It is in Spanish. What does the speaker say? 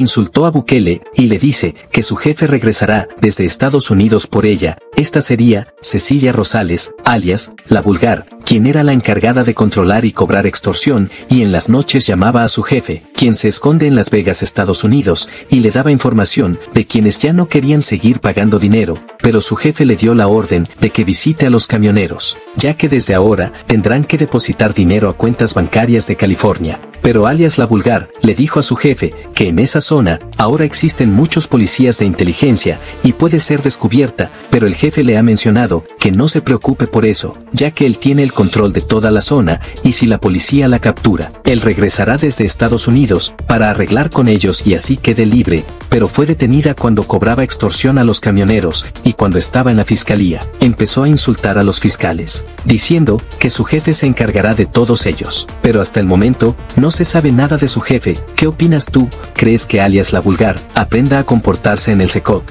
insultó a Bukele y le dice que su jefe regresará desde Estados Unidos por ella. Esta sería Cecilia Rosales, alias La Vulgar, quien era la encargada de controlar y cobrar extorsión y en las noches llamaba a su jefe, quien se esconde en Las Vegas, Estados Unidos, y le daba información de quienes ya no querían seguir pagando dinero, pero su jefe le dio la orden de que visite a los camioneros, ya que desde ahora tendrán que depositar dinero a cuentas bancarias de California. Pero alias la vulgar le dijo a su jefe que en esa zona ahora existen muchos policías de inteligencia y puede ser descubierta, pero el jefe le ha mencionado que no se preocupe por eso, ya que él tiene el control de toda la zona y si la policía la captura, él regresará desde Estados Unidos para arreglar con ellos y así quede libre, pero fue detenida cuando cobraba extorsión a los camioneros y cuando estaba en la fiscalía, empezó a insultar a los fiscales, diciendo que su jefe se encargará de todos ellos. Pero hasta el momento, no se sabe nada de su jefe. ¿Qué opinas tú? ¿Crees que alias la vulgar aprenda a comportarse en el SECOP?